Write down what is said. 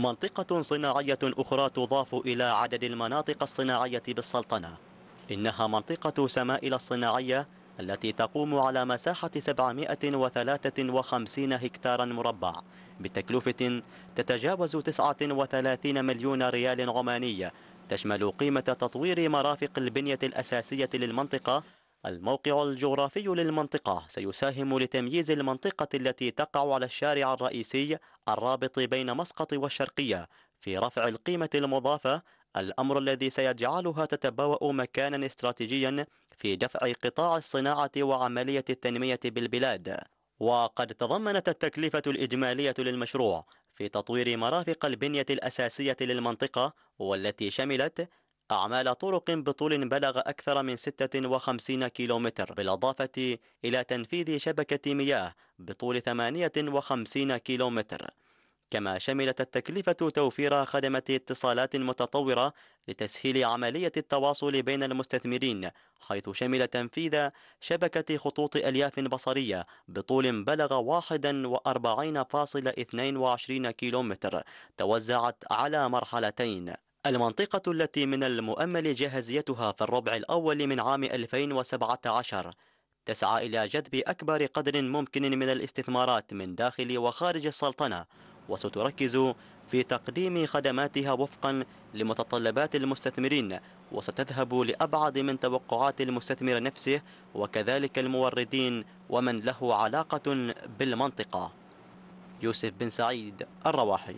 منطقة صناعية أخرى تضاف إلى عدد المناطق الصناعية بالسلطنة. إنها منطقة سمائل الصناعية التي تقوم على مساحة 753 هكتارا مربع بتكلفة تتجاوز 39 مليون ريال عماني تشمل قيمة تطوير مرافق البنية الأساسية للمنطقة الموقع الجغرافي للمنطقة سيساهم لتمييز المنطقة التي تقع على الشارع الرئيسي الرابط بين مسقط والشرقية في رفع القيمة المضافة الأمر الذي سيجعلها تتبوأ مكانا استراتيجيا في دفع قطاع الصناعة وعملية التنمية بالبلاد. وقد تضمنت التكلفة الإجمالية للمشروع في تطوير مرافق البنية الأساسية للمنطقة والتي شملت أعمال طرق بطول بلغ أكثر من 56 كيلومتر بالإضافة إلى تنفيذ شبكة مياه بطول 58 كيلومتر. كما شملت التكلفة توفير خدمة اتصالات متطورة لتسهيل عملية التواصل بين المستثمرين حيث شمل تنفيذ شبكة خطوط ألياف بصرية بطول بلغ 41.22 كيلومتر توزعت على مرحلتين. المنطقة التي من المؤمل جاهزيتها في الربع الأول من عام 2017 تسعى إلى جذب أكبر قدر ممكن من الاستثمارات من داخل وخارج السلطنة وستركز في تقديم خدماتها وفقا لمتطلبات المستثمرين وستذهب لأبعد من توقعات المستثمر نفسه وكذلك الموردين ومن له علاقة بالمنطقة. يوسف بن سعيد الرواحي.